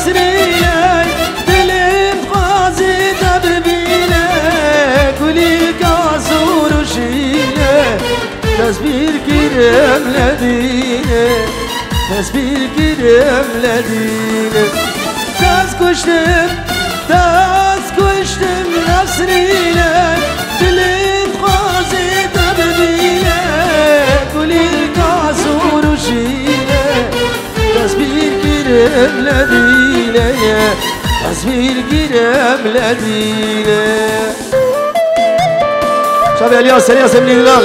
hasriyle Dilim gazi derbiyle Gülü gazuruş ile Tezbir giremledine Tezbir giremledine Tez koştum, tez koştum nasriyle Dilim gazi derbiyle Gülü gazuruş ile Tezbir tezbir giremleriyle Şabi Elias Elias Emni Hilal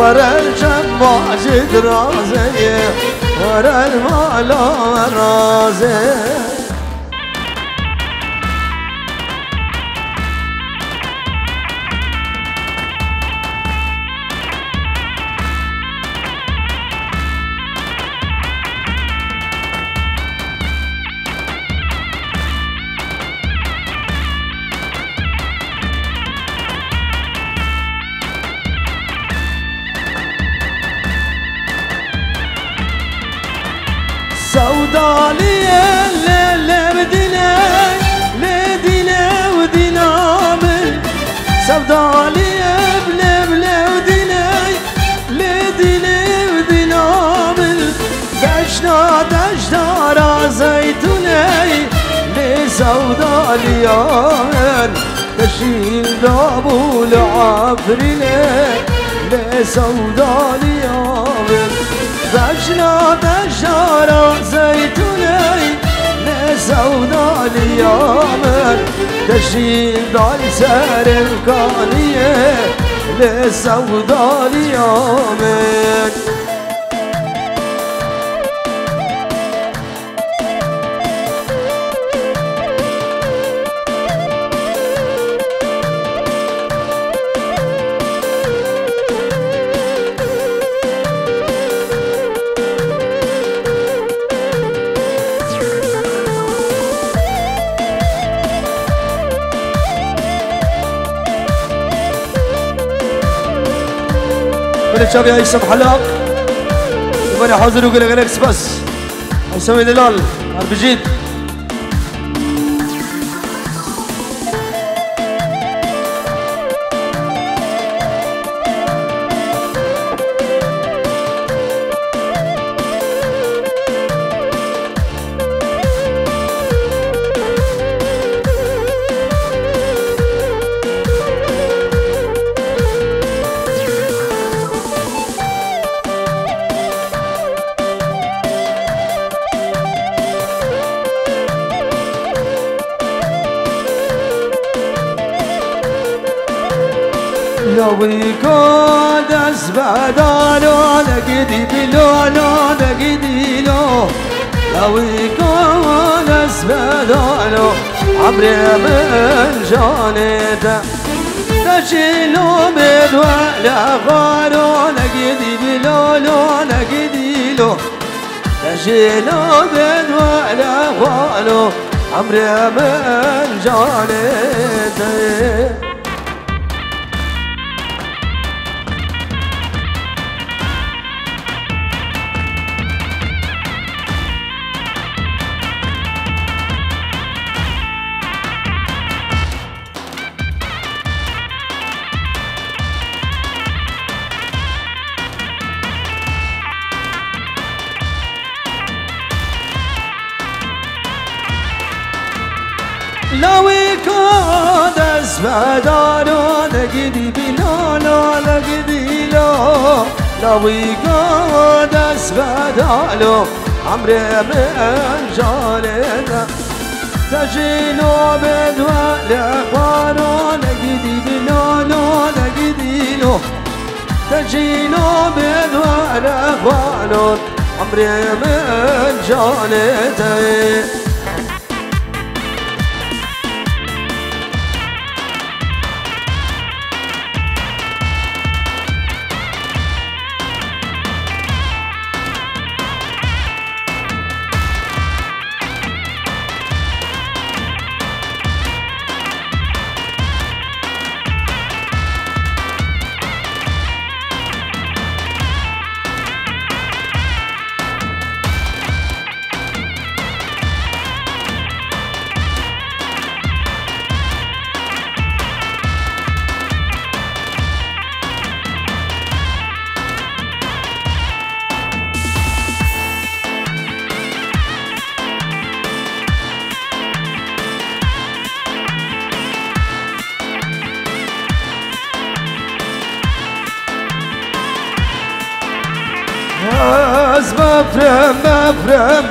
ورا الجنب عجد رازي ورا المالا مرازي لسودالية من تشيل دابو العفرينة لسودالية من دشنا دشنا زيتوني لسودا اليوم تشيل دار سر القانية لسودا اليوم الشافعي هيثم حلاق. ومن حاضر وقال لك بس. هيثم دلال بجيد لو يكون اسبدالو نقدي بلولو لو لو يكون اسبدالو عمري من جانته تشيلو بدوا لا غارو نقدي بلولو نقدي لو تشيلو بدوا لا غارو عمري من جانته لوی کاد از بدارو نگیدی بیلا لا نگیدی لا لوی کاد از بدارو عمر من جانه تجيلو بدوا لأخوانو نجدي بلولو نجدي له تجيلو بدوا لأخوانو عمري من جانتي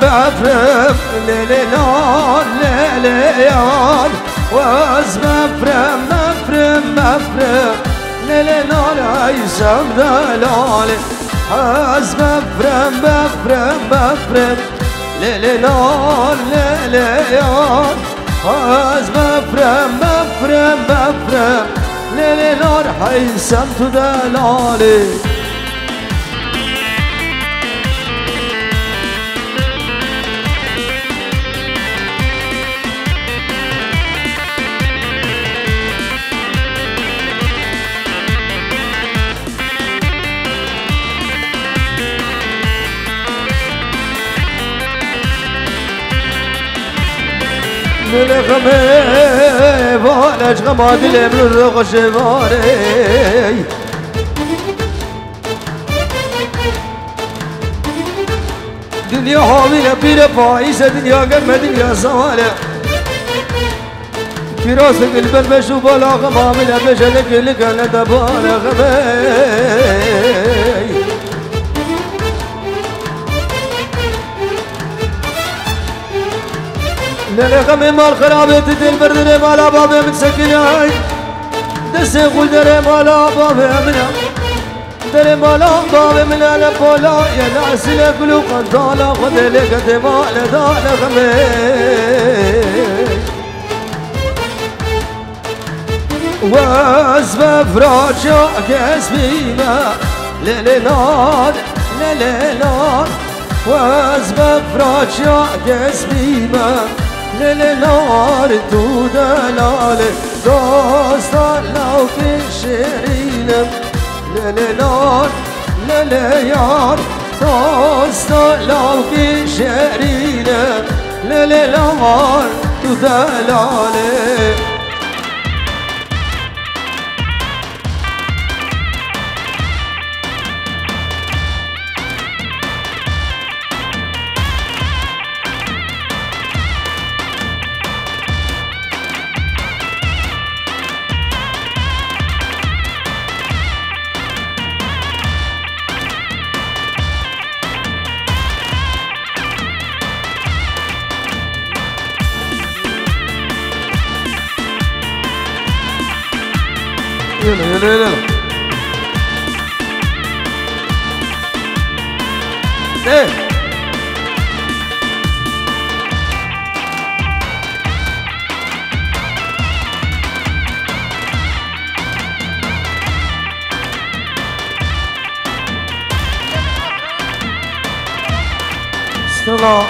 بفرم بفرم لیلیان لیلیان و از بفرم بفرم بفرم لیلیان ایسم دلال از بفرم بفرم بفرم لیلیان لیلیان از بفرم بفرم بفرم لیلیان ایسم تو دلالی من غمه والج غما دلم رو غشواره دنیا حاویل پیر پاییس دنیا گرم دنیا زواله فراس قلب بشو بالا غما من بشل كل كان دبار لنا غمي مال خرابة تدل بردر مالا بابي متسكن هاي دس قول در مالا بابي منا در مالا بابي منا لبولا يا ناس لقلو قدالا خد لك دمال دال غمي. واسبة فراشا كسبيما للنار للنار واسبة فراشا كسبيما للنار تو دلال دوستا لو في شيرين للنار لليار دوستا لو في شيرين للنار تو Ei! Dobra,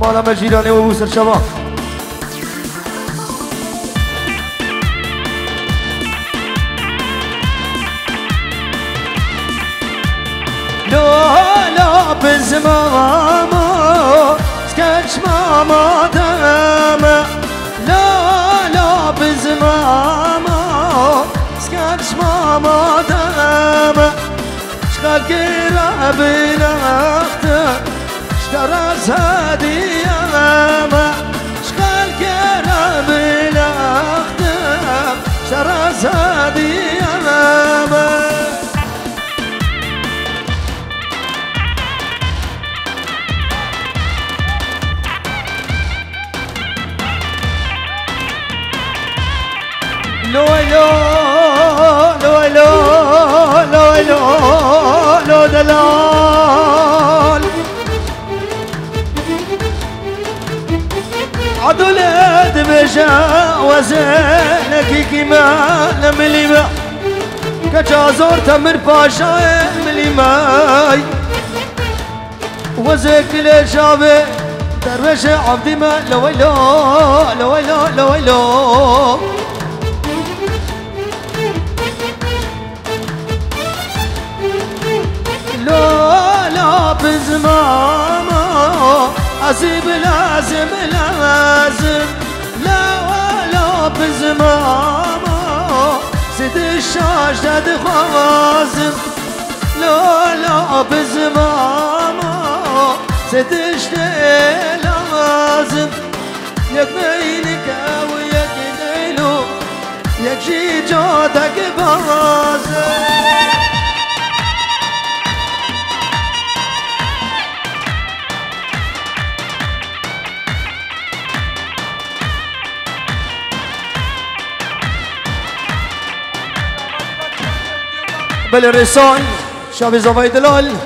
moramy dzielony u serczowo. بزمامو سكتش ماما دام لا لا بزمامو سكتش ماما دام شغال كيرا بناخته اشترى هدية لو دلال عدولة بشا وزنك كما نملي ما كجازور تمر باشا ملي ماي وزك لشابه درويش عبدي ما لو لو لو لو لو لو لا لا بزماما عزيب لازم لازم لا ولا بزماما زد الشاش داد خوازم لا لا بزماما زد لازم يك ميلك ويك ديلو يك جي جودك بازم بالرسول شافي زفاي دلال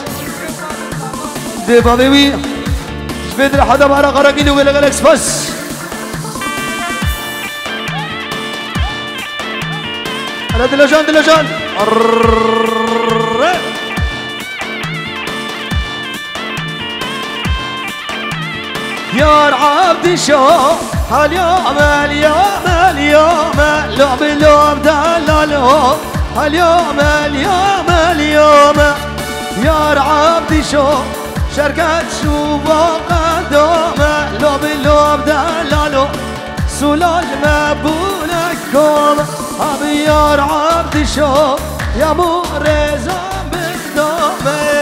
دي بابي شبيدر حدا بارا غرقين وقال لك بس على دلجان دلجان يا عبد شو هاليوم اليوم اليوم لعب لعب دلالو اليوم اليوم اليوم. يا عبدي شو شركة شو قدوم لوب لوب دلالو سلاج مبونكم أبي يا عبدي شو يا مورزا بدومي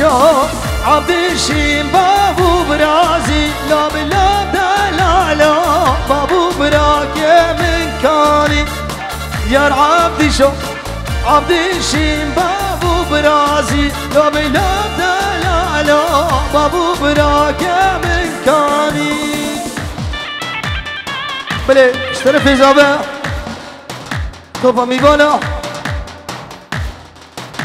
شو عبشين بابو برازي لا بلا دلالة بابو براك من کاری یار عبدي شو بابو برازي لا بلا دلالة بابو براك من بله بلي اشترف تو توفا ميغونا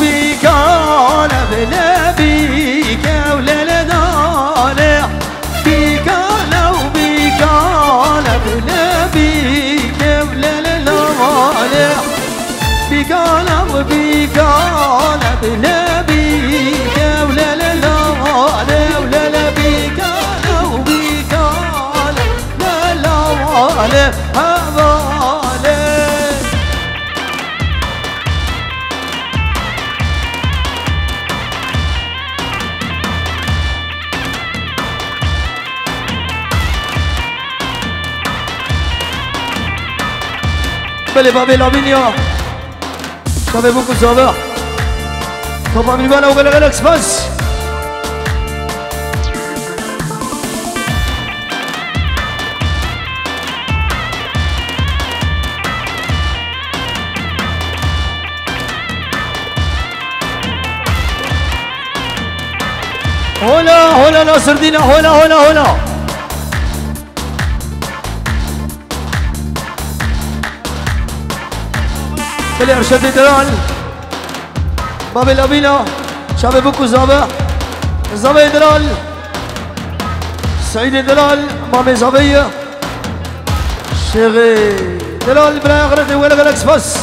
بيك بلا ولا لا بلا بيك ولا لا دالع بيك لو بيك هلا بلا بيك ولا لا ولا لا بيك لو بيك لا لا لا Belle Babel Arminia Savez-vous que ça va Papa Milvana au Galax Pass هنا هنا ناصر دينا هنا هنا هنا بلي ارشد دلال باب الابينا شاب بوكو زابا زابا دلال سعيد دلال مامي زابية شيخي دلال بلا غرد ولا غلق بس